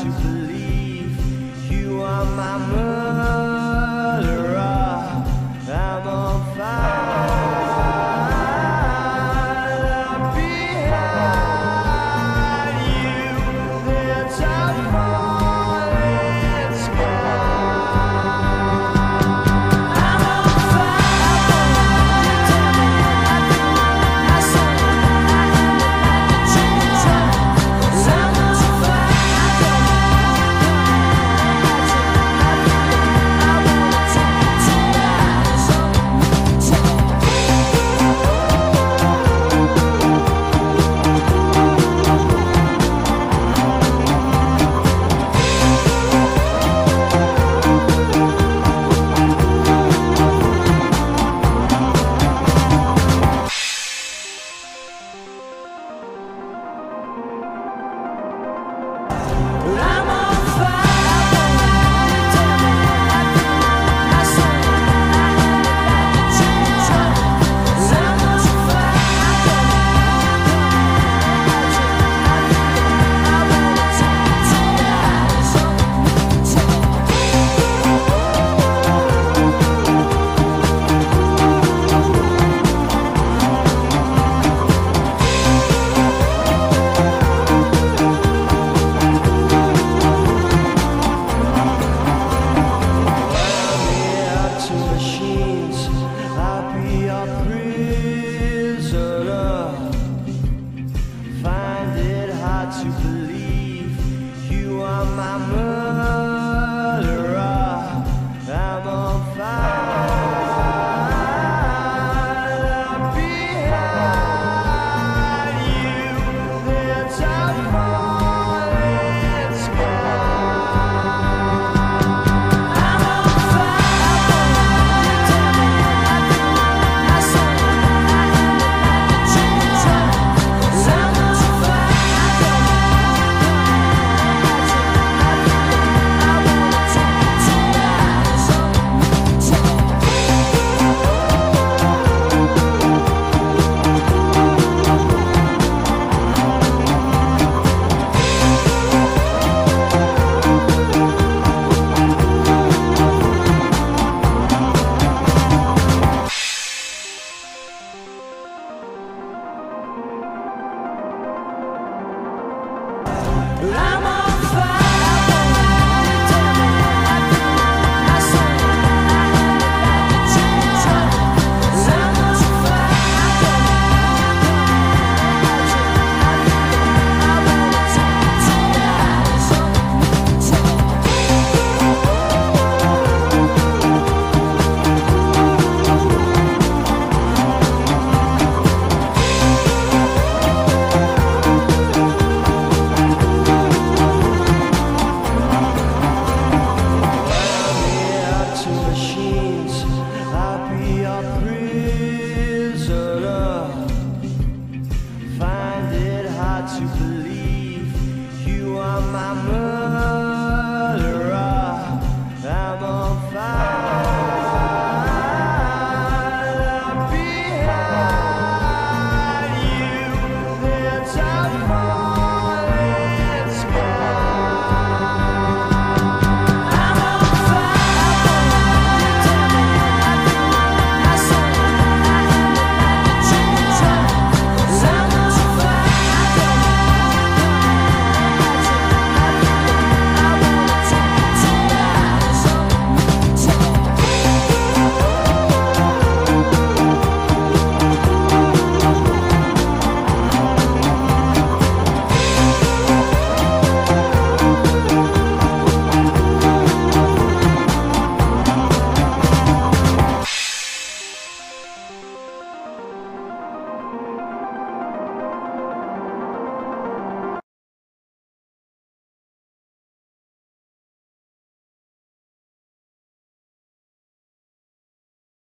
to believe you are my mercy. to believe you are my mother. I'm on